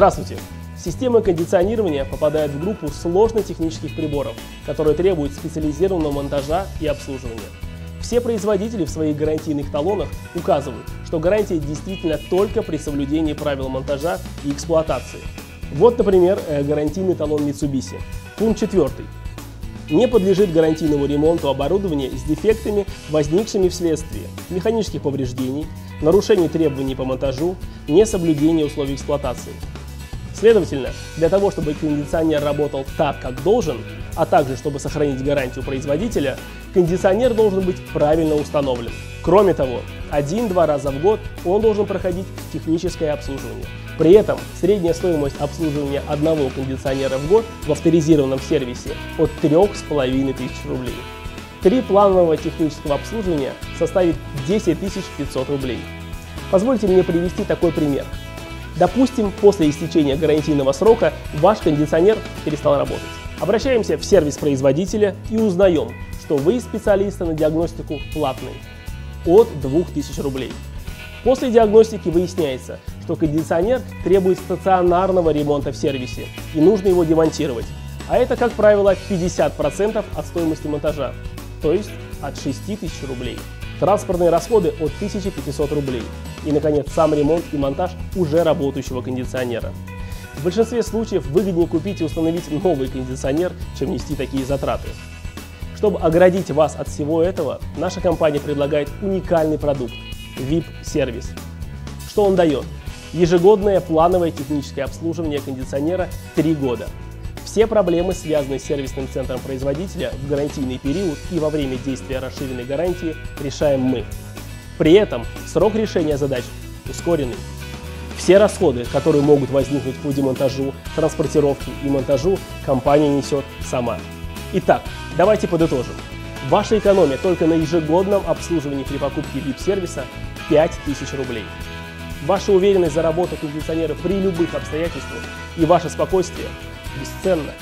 Здравствуйте! Система кондиционирования попадает в группу сложных технических приборов, которые требуют специализированного монтажа и обслуживания. Все производители в своих гарантийных талонах указывают, что гарантия действительно только при соблюдении правил монтажа и эксплуатации. Вот, например, э, гарантийный талон Mitsubishi. Пункт 4 не подлежит гарантийному ремонту оборудования с дефектами, возникшими вследствие механических повреждений, нарушений требований по монтажу, несоблюдения условий эксплуатации. Следовательно, для того, чтобы кондиционер работал так, как должен, а также чтобы сохранить гарантию производителя, кондиционер должен быть правильно установлен. Кроме того, один-два раза в год он должен проходить техническое обслуживание. При этом средняя стоимость обслуживания одного кондиционера в год в авторизированном сервисе от 3,5 тысяч рублей. Три планового технического обслуживания составит 10 500 рублей. Позвольте мне привести такой пример. Допустим, после истечения гарантийного срока ваш кондиционер перестал работать. Обращаемся в сервис производителя и узнаем, что вы специалисты на диагностику платный от 2000 рублей. После диагностики выясняется, что кондиционер требует стационарного ремонта в сервисе и нужно его демонтировать. А это, как правило, 50% от стоимости монтажа, то есть от 6000 рублей. Транспортные расходы от 1500 рублей. И, наконец, сам ремонт и монтаж уже работающего кондиционера. В большинстве случаев выгоднее купить и установить новый кондиционер, чем нести такие затраты. Чтобы оградить вас от всего этого, наша компания предлагает уникальный продукт – VIP-сервис. Что он дает? Ежегодное плановое техническое обслуживание кондиционера 3 года. Все проблемы, связанные с сервисным центром производителя в гарантийный период и во время действия расширенной гарантии, решаем мы. При этом срок решения задач ускоренный. Все расходы, которые могут возникнуть по демонтажу, транспортировке и монтажу, компания несет сама. Итак, давайте подытожим. Ваша экономия только на ежегодном обслуживании при покупке VIP-сервиса 5000 рублей. Ваша уверенность за работу кондиционера при любых обстоятельствах и ваше спокойствие бесценно.